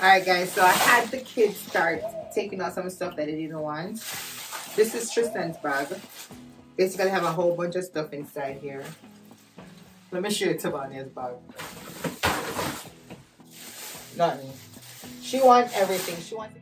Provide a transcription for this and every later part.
Alright guys, so I had the kids start taking out some stuff that they didn't want. This is Tristan's bag. Basically have a whole bunch of stuff inside here. Let me show you Tavania's bag. Not me. She wants everything. She wants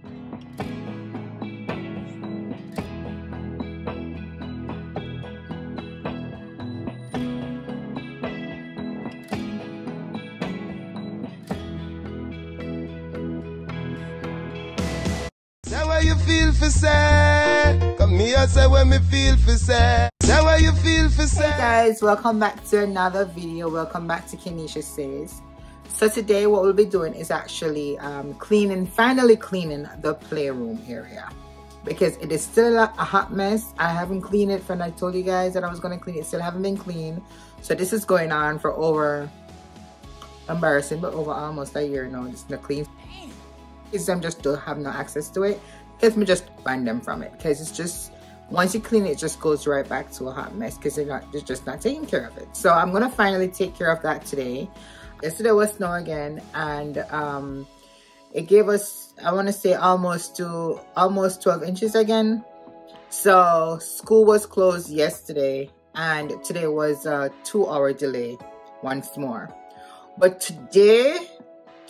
feel for say? Come here, say when me feel for say. Say what you feel for say. Hey guys, welcome back to another video. Welcome back to Keneisha Says. So today what we'll be doing is actually um, cleaning, finally cleaning the playroom area. Because it is still a, hot mess. I haven't cleaned it and I told you guys that I was going to clean it. Still haven't been cleaned. So this is going on for over, embarrassing, but over almost a year now. It's not clean. Kids them just don't have no access to it let me just ban them from it because it's just once you clean it, it just goes right back to a hot mess because they're not they're just not taking care of it. So i'm gonna finally take care of that today. Yesterday was snow again and um it gave us i want to say almost to almost 12 inches again. So school was closed yesterday and today was a two hour delay once more. But today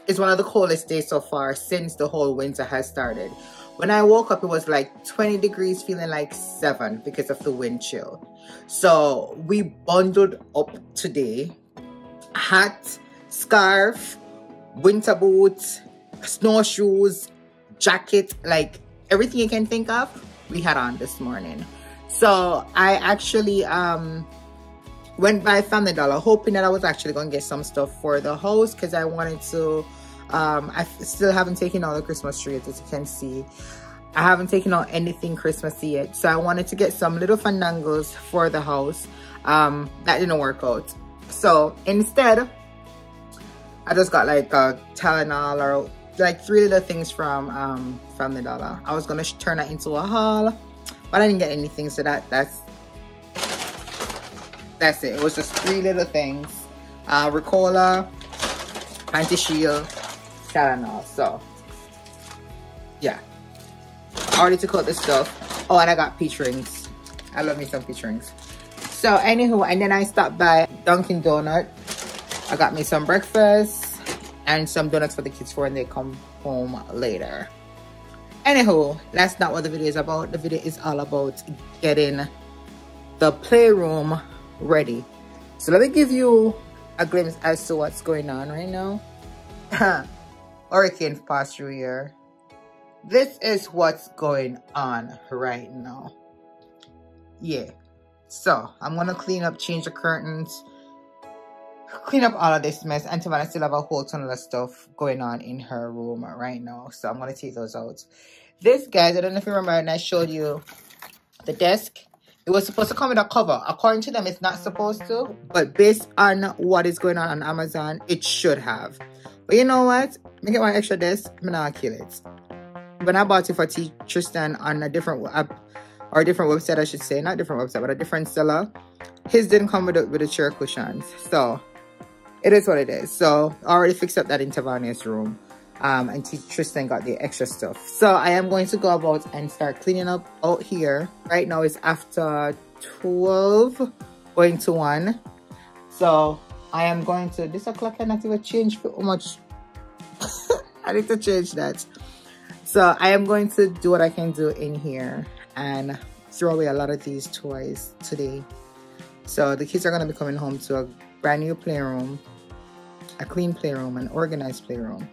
is one of the coldest days so far since the whole winter has started when I woke up, it was like 20 degrees, feeling like 7 because of the wind chill. So we bundled up today. Hat, scarf, winter boots, snowshoes, jacket, like everything you can think of, we had on this morning. So I actually um went by Family Dollar hoping that I was actually going to get some stuff for the house because I wanted to um, I still haven't taken all the Christmas trees as you can see. I haven't taken out anything Christmassy yet. So I wanted to get some little fandangos for the house. Um, that didn't work out. So instead, I just got like a Tylenol or like three little things from um, Family Dollar. I was gonna turn that into a haul, but I didn't get anything. So that that's that's it. It was just three little things. Uh, Ricola, Anti-Shield, Tylenol. So, yeah. Already took out the stuff. Oh, and I got peach rings. I love me some peach rings. So, anywho, and then I stopped by Dunkin' Donut. I got me some breakfast and some donuts for the kids for when they come home later. Anywho, that's not what the video is about. The video is all about getting the playroom ready. So let me give you a glimpse as to what's going on right now. hurricane passed through here. This is what's going on right now. Yeah. So, I'm to clean up, change the curtains, clean up all of this mess. And Tavania still have a whole ton of stuff going on in her room right now. So, I'm to take those out. This, guys, I don't know if you remember, and I showed you the desk. It was supposed to come with a cover. According to them, it's not supposed to. But based on what is going on on Amazon, it should have. But you know what? Make it my extra desk, I'm not kill it. When I bought it for T Tristan on a different app or a different website, I should say, not different website, but a different seller, his didn't come with a, with the chair cushions. So it is what it is. So I already fixed up that in Tavania's room. Um, and T Tristan got the extra stuff. So I am going to go about and start cleaning up out here. Right now it's after 12, going to 1. So I am going to, this o'clock I not even change for much. I need to change that. So I am going to do what I can do in here and throw away a lot of these toys today. So the kids are going to be coming home to a brand new playroom, a clean playroom, an organized playroom.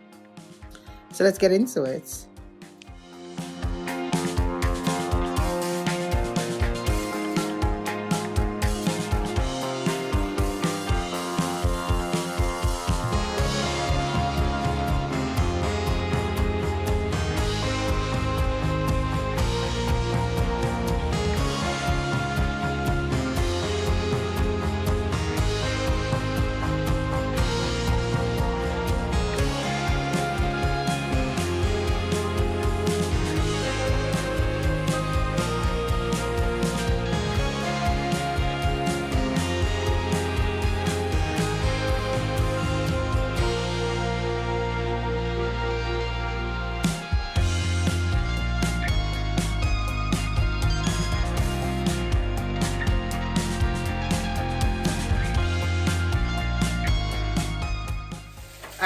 So let's get into it.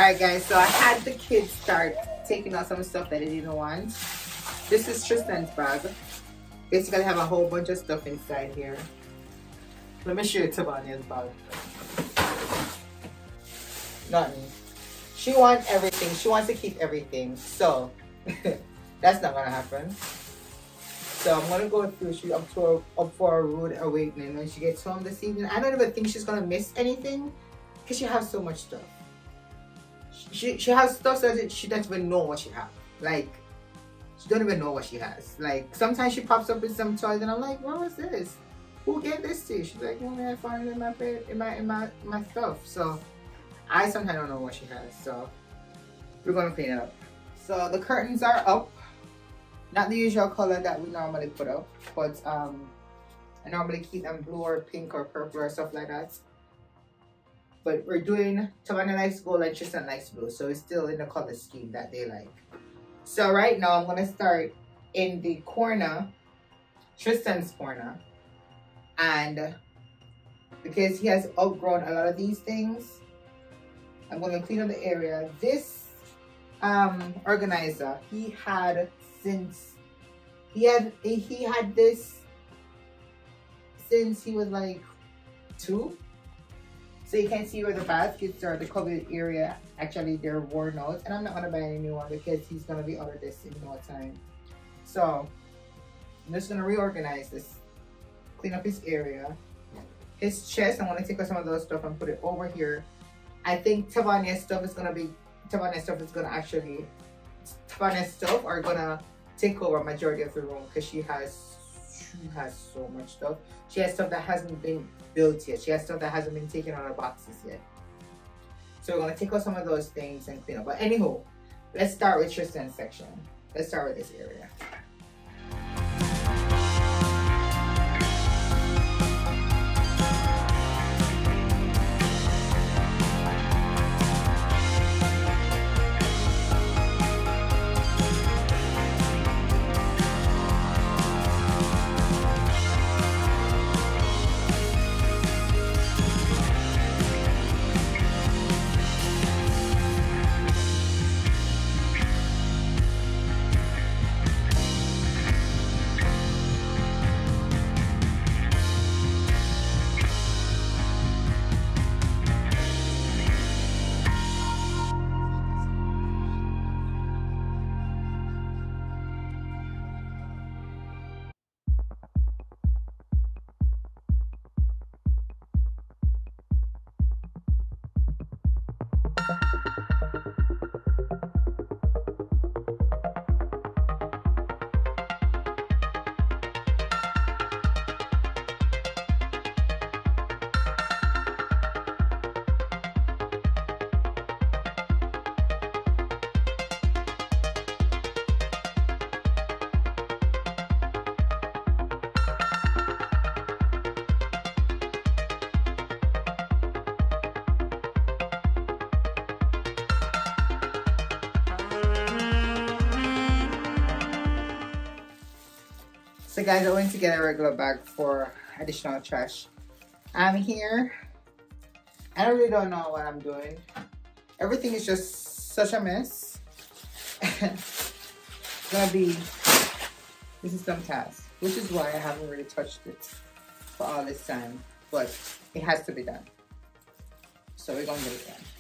Alright guys, so I had the kids start taking out some stuff that they didn't want. This is Tristan's bag. Basically I have a whole bunch of stuff inside here. Let me show you Tavania's bag. Nothing. She wants everything. She wants to keep everything. So that's not gonna happen. So I'm gonna go through she up a, up for a rude awakening when she gets home this evening. I don't even think she's gonna miss anything because she has so much stuff she she has stuff that she doesn't even know what she has. Like she don't even know what she has. Like sometimes she pops up with some toys and I'm like, what was this? Who gave this to you? She's like, oh man, I found it in my bed, in my in my my stuff. So I sometimes don't know what she has. So we're gonna clean it up. So the curtains are up. Not the usual color that we normally put up, but um I normally keep them blue or pink or purple or stuff like that but we're doing Tavania likes gold and Tristan likes blue so it's still in the color scheme that they like. So right now I'm gonna start in the corner Tristan's corner and because he has outgrown a lot of these things I'm gonna clean up the area. This um organizer he had since he had he had this since he was like two so you can see where the baskets are, the covered area, actually they're worn out. And I'm not gonna buy any new one because he's gonna be out of this in no time. So I'm just gonna reorganize this, clean up his area. His chest, I'm gonna take out some of those stuff and put it over here. I think Tavania's stuff is gonna be, Tavania's stuff is gonna actually, Tavania's stuff are gonna take over majority of the room because she has, she has so much stuff. She has stuff that hasn't been built yet. She has stuff that hasn't been taken out of boxes yet. So we're gonna take out some of those things and clean up. But anywho, let's start with Tristan's section. Let's start with this area. So guys, I went to get a regular bag for additional trash. I'm here. I really don't know what I'm doing. Everything is just such a mess. gonna be, this is some task, which is why I haven't really touched it for all this time, but it has to be done. So we're gonna get it done.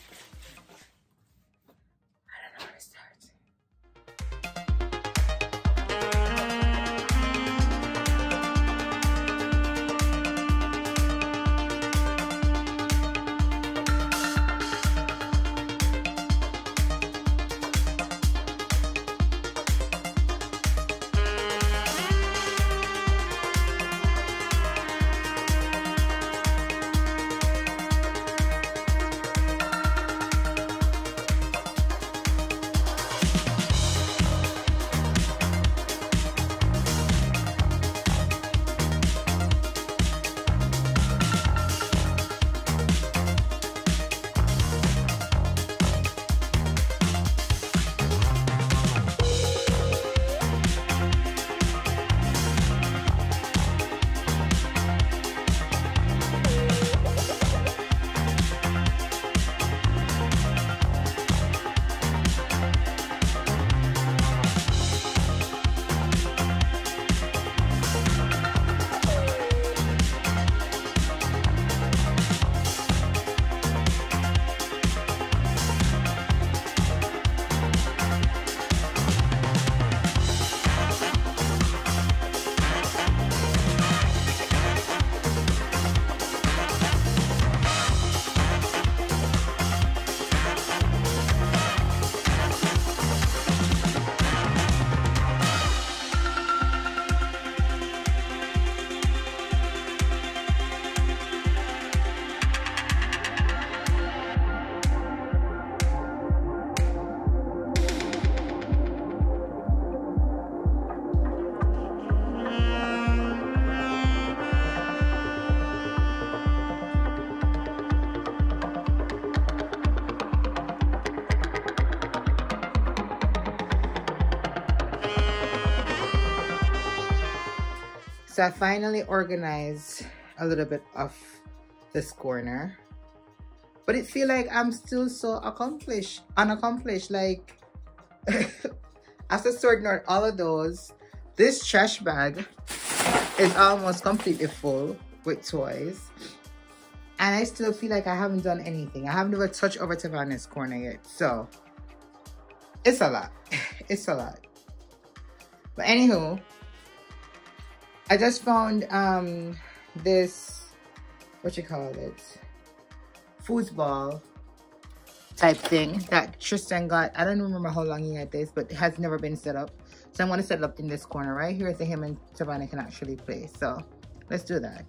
So I finally organized a little bit of this corner. But it feel like I'm still so accomplished unaccomplished. Like after sorting out all of those this trash bag is almost completely full with toys. And I still feel like I haven't done anything. I haven't even touched over to Vanessa's corner yet. So it's a lot. It's a lot. But anywho I just found um this what you call it foosball type thing that Tristan got. I don't remember how long he had this, but it has never been set up. So I'm to set it up in this corner right here so him and Savannah can actually play. So let's do that.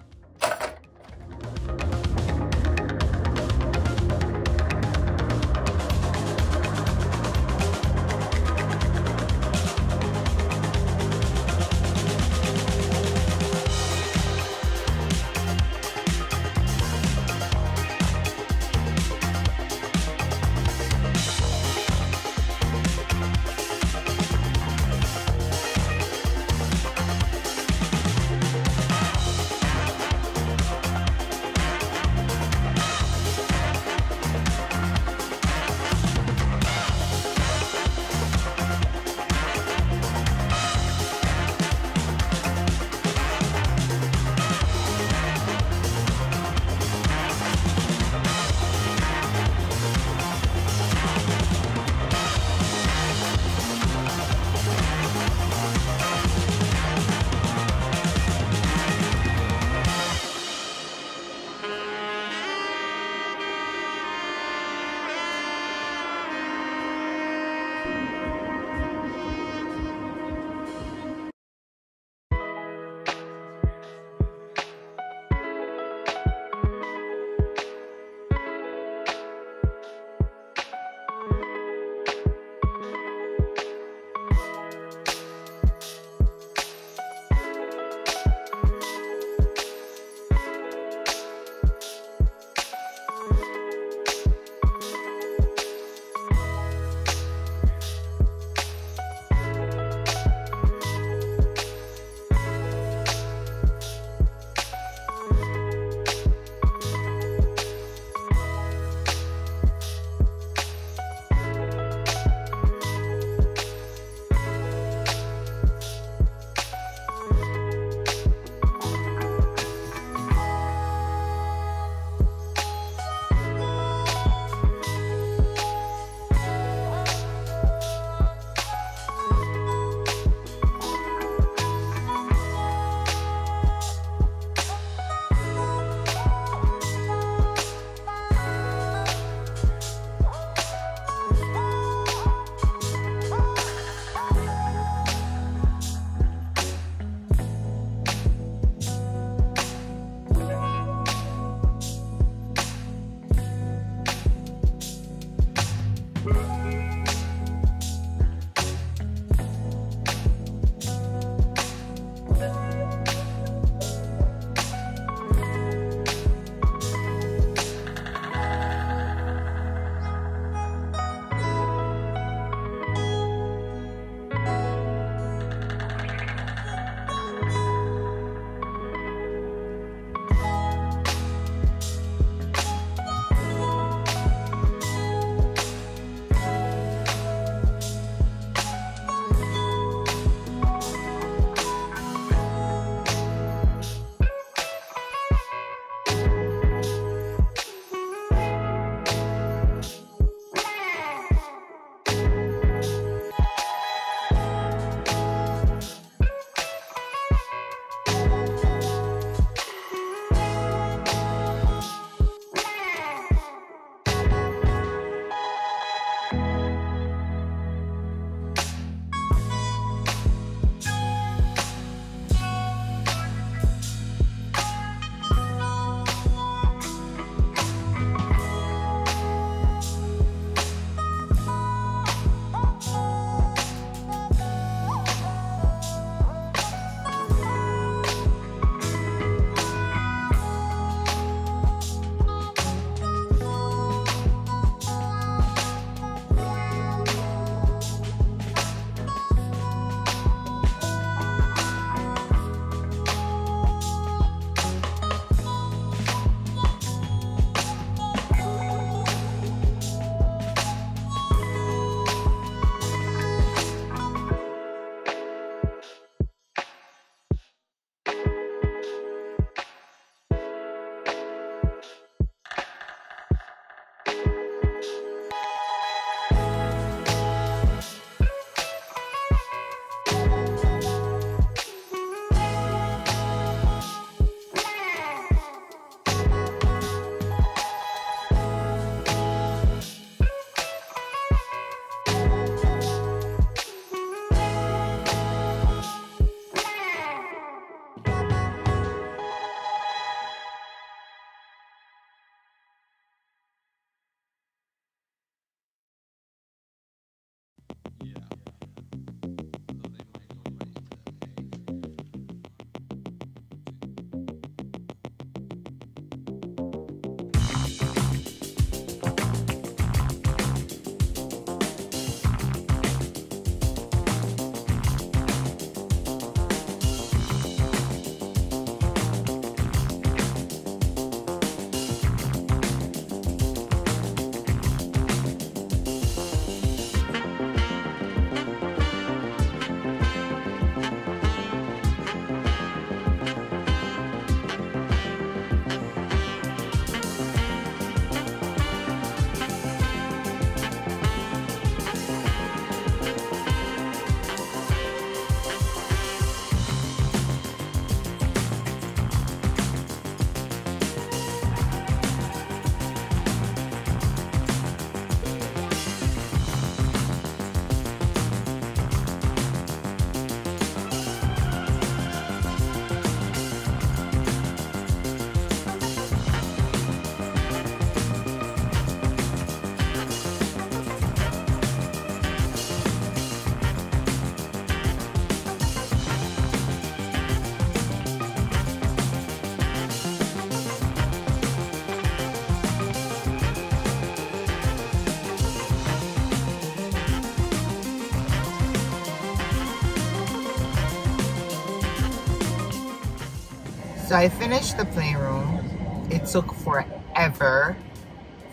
So I finished the playroom. It took forever,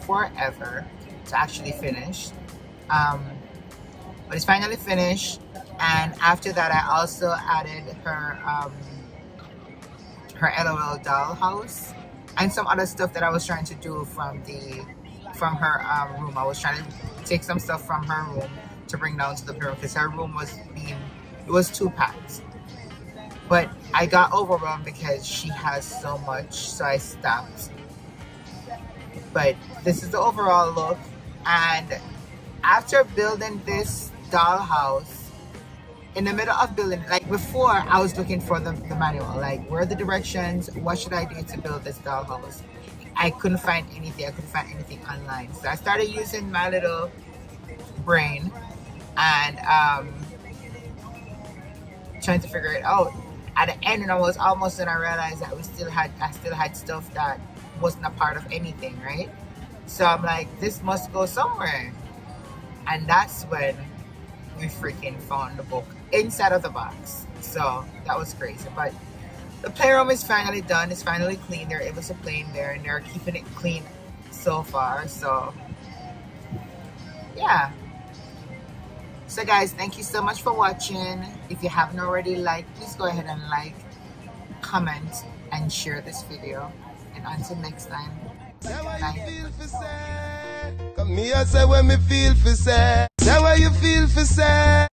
forever to actually finish. Um, but it's finally finished. And after that, I also added her um, her LOL dollhouse and some other stuff that I was trying to do from the from her um, room. I was trying to take some stuff from her room to bring down to the room because her room was being it was too packed. But I got overwhelmed because she has so much, so I stopped. But this is the overall look, and after building this dollhouse, in the middle of building, like before, I was looking for the, the manual, like where are the directions, what should I do to build this dollhouse? I couldn't find anything, I couldn't find anything online. So I started using my little brain and um, trying to figure it out. At the end, and I was almost done, I realized that we still had, I still had stuff that wasn't a part of anything, right? So I'm like, this must go somewhere. And that's when we freaking found the book inside of the box. So that was crazy. But the playroom is finally done. It's finally clean. They're able to play in there and they're keeping it clean so far. So yeah. So guys, thank you so much for watching. If you haven't already liked, please go ahead and like, comment, and share this video. And until next time, bye.